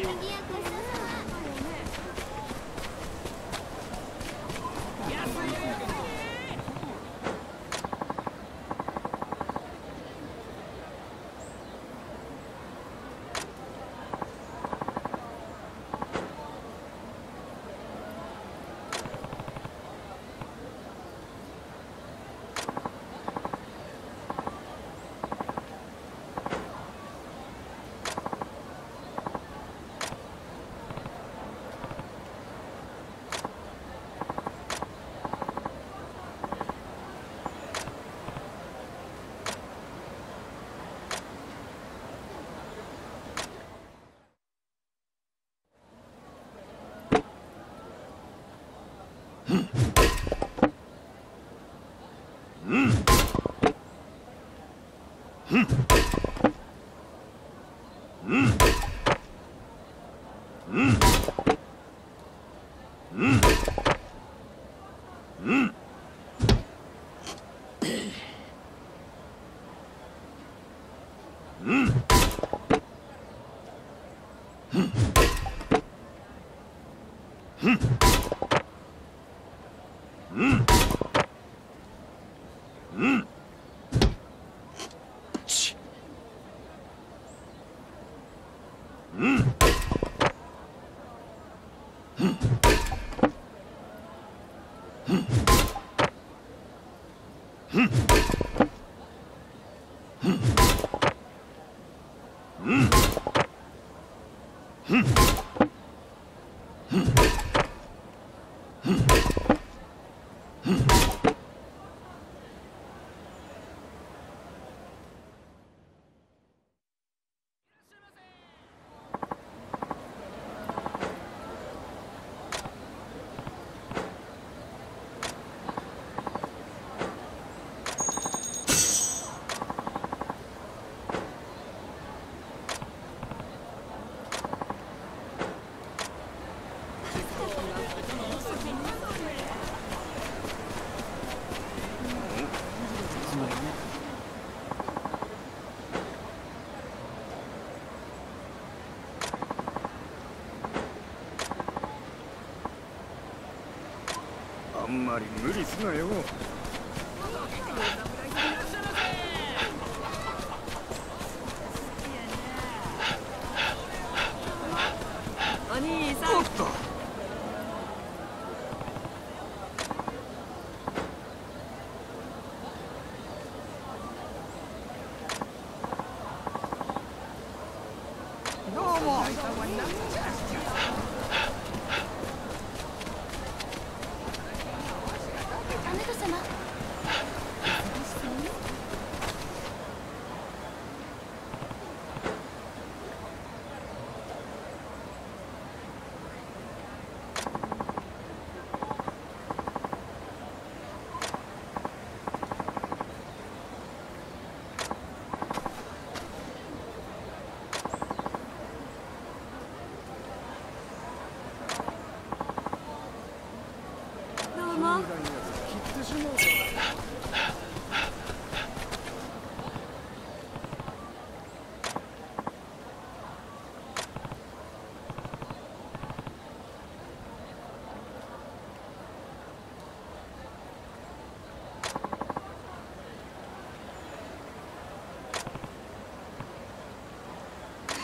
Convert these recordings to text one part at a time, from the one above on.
Ninguém aguenta. Hmm. Hmm. あんまり無理すなよ。怎么？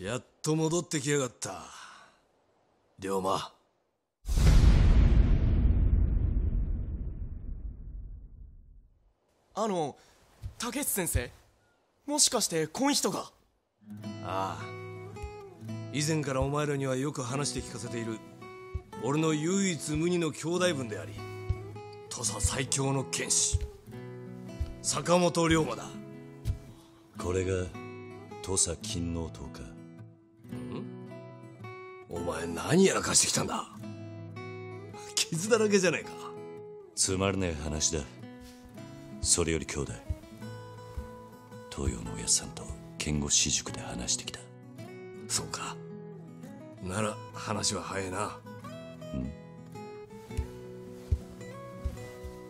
やっと戻ってきやがった。龍馬。あの竹内先生？もしかしてこん人が？ああ。以前からお前らにはよく話して聞かせている俺の唯一無二の兄弟分であり土佐最強の剣士坂本龍馬だ。これが土佐勤王党かお前何やらかしてきたんだ？傷だらけじゃねえか。つまらねえ話だ。それより兄弟。東洋のおやっさんと剣護私塾で話してきた。そうか。なら話は早いな。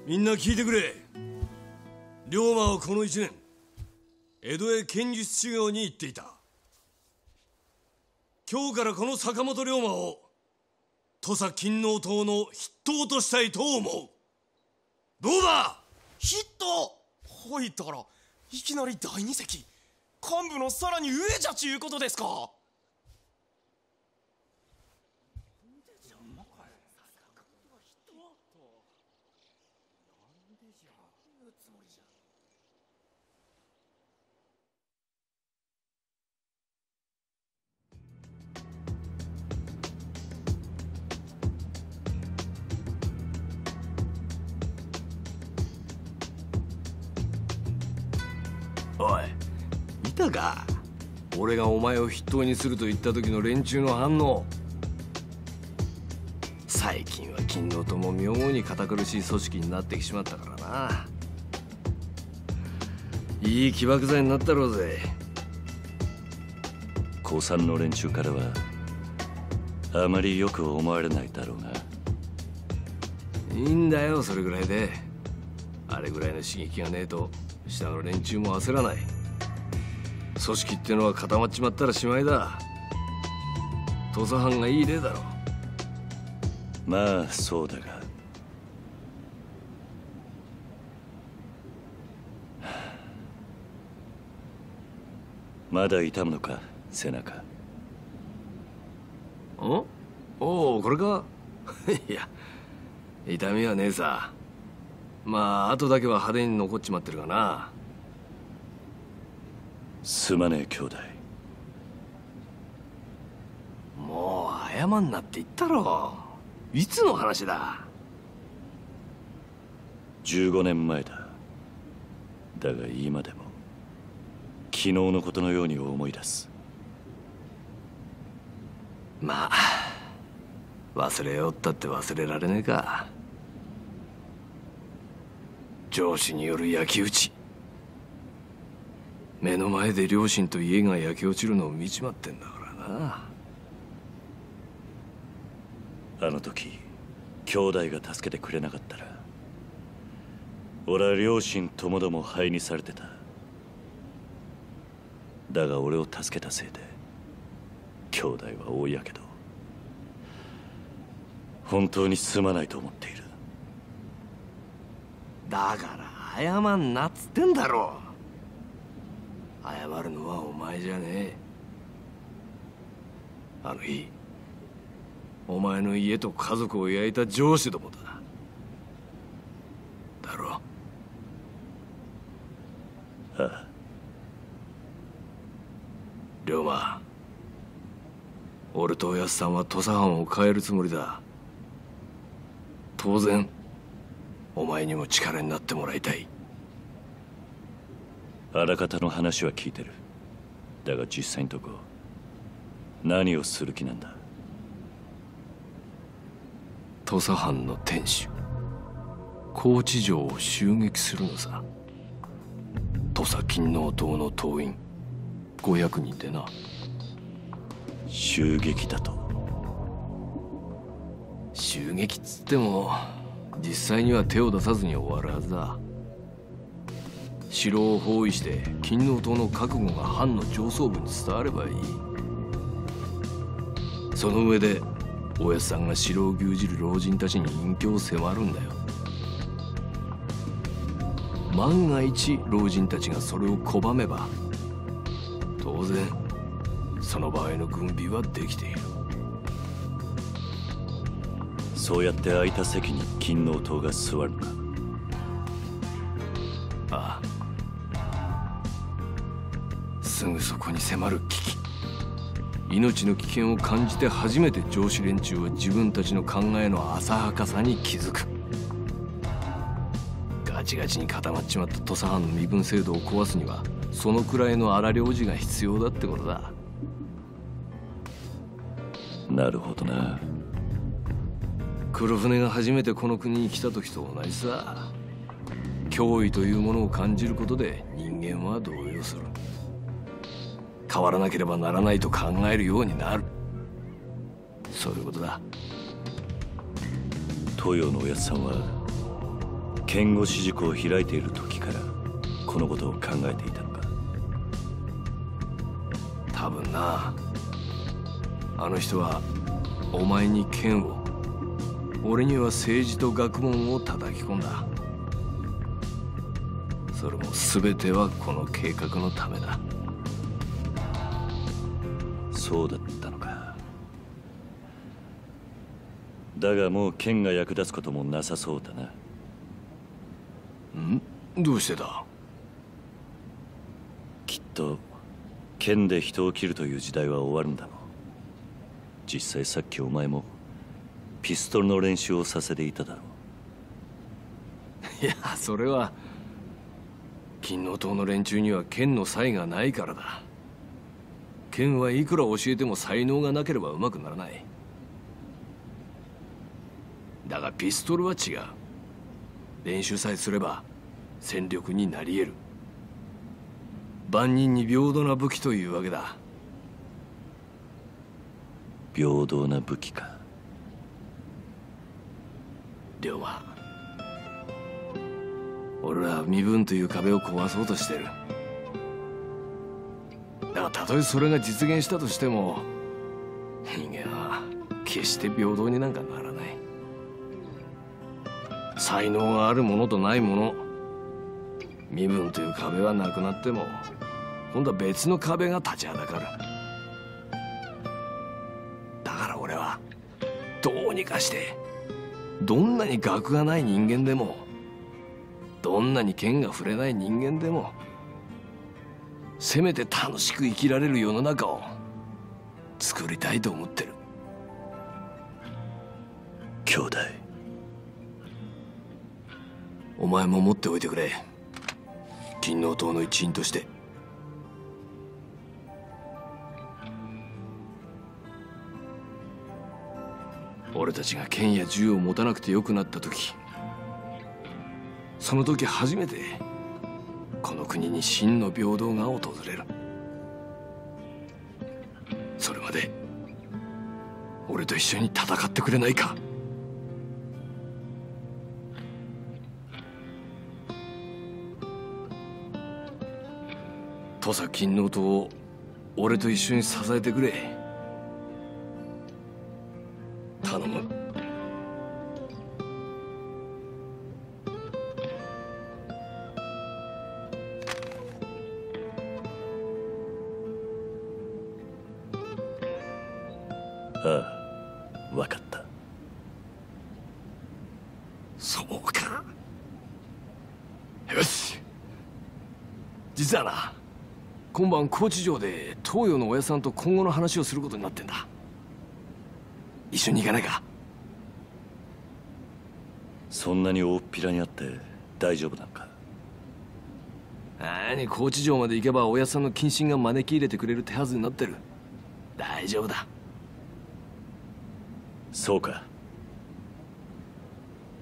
みんな聞いてくれ。龍馬はこの一年江戸へ剣術修行に行っていた今日からこの坂本龍馬を土佐勤王党の筆頭としたいと思う。どうだ？ヒットほいたらいきなり第二席。幹部のさらに上じゃちゅうことですか。か俺がお前を筆頭にすると言った時の連中の反応。最近は勤王とも妙に堅苦しい組織になってきしまったからな。いい起爆剤になったろうぜ。高三の連中からはあまりよく思われないだろうがいいんだよそれぐらいで。あれぐらいの刺激がねえと下の連中も焦らない組織ってのは固まっちまったらしまいだ。土佐藩がいい例だろまあそうだが。まだ痛むのか背中。んおおこれか？いや痛みはねえさ。まあ後だけは派手に残っちまってるがなすまねえ兄弟。もう謝んなって言ったろ。いつの話だ？15年前だ。だが今でも昨日のことのように思い出す。まあ忘れよったって忘れられねえか。上司による焼き討ち目の前で両親と家が焼け落ちるのを見ちまってんだからな。あの時兄弟が助けてくれなかったら俺は両親ともども灰にされてた。だが俺を助けたせいで兄弟は大やけど。本当にすまないと思っている。だから謝んなっつってんだろ。う謝るのはお前じゃねえ。あの日お前の家と家族を焼いた上司どもだ。だろああ。龍馬俺とおやっさんは土佐藩を変えるつもりだ。当然お前にも力になってもらいたい。あらかたの話は聞いてる。だが実際のとこ何をする気なんだ？土佐藩の天守。高知城を襲撃するのさ。土佐勤王党の党員。500人でな。襲撃だと？襲撃っつっても実際には手を出さずに終わるはずだ城を包囲して勤王党の覚悟が藩の上層部に伝わればいい。その上でおやっさんが城を牛耳る老人たちに隠居を迫るんだよ。万が一老人たちがそれを拒めば当然その場合の軍備はできている。そうやって空いた席に金納刀が座るのか。ぐそこに迫る危機。命の危険を感じて初めて上司連中は自分たちの考えの浅はかさに気づく。ガチガチに固まっちまった土佐藩の身分制度を壊すにはそのくらいの荒領事が必要だってことだ。なるほどな。黒船が初めてこの国に来た時と同じさ。脅威というものを感じることで人間は動揺する変わらなければならないと考えるようになる。そういうことだ。東洋のおやつさんは剣護士塾を開いている時からこのことを考えていたのか？多分な。あの人はお前に剣を俺には政治と学問を叩き込んだ。それも全てはこの計画のためだそうだったのか。だがもう剣が役立つこともなさそうだな。ん？どうしてだ？きっと剣で人を切るという時代は終わるんだろう。実際さっきお前もピストルの練習をさせていただろう。いやそれは金納刀の連中には剣の才がないからだ剣はいくら教えても才能がなければ上手くならない。だがピストルは違う。練習さえすれば戦力になり得る。万人に平等な武器というわけだ。平等な武器か。龍馬俺らは身分という壁を壊そうとしてるだがたとえそれが実現したとしても人間は決して平等になんかならない。才能があるものとないもの身分という壁はなくなっても今度は別の壁が立ちはだかる。だから俺はどうにかしてどんなに学がない人間でもどんなに剣が触れない人間でもせめて楽しく生きられる世の中を作りたいと思ってる。兄弟。お前も持っておいてくれ。金納刀の一員として。俺たちが剣や銃を持たなくてよくなった時。その時初めてこの国に真の平等が訪れる。それまで俺と一緒に戦ってくれないか。土佐金納刀を俺と一緒に支えてくれ。頼む。今晩高知城で東洋の親さんと今後の話をすることになってんだ。一緒に行かないか。そんなに大っぴらにあって大丈夫なのか？なに高知城まで行けば親さんの謹慎が招き入れてくれる手はずになってる。大丈夫だ。そうか。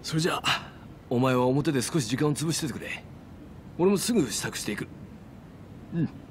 それじゃあお前は表で少し時間を潰しててくれ。俺もすぐ支度していくうん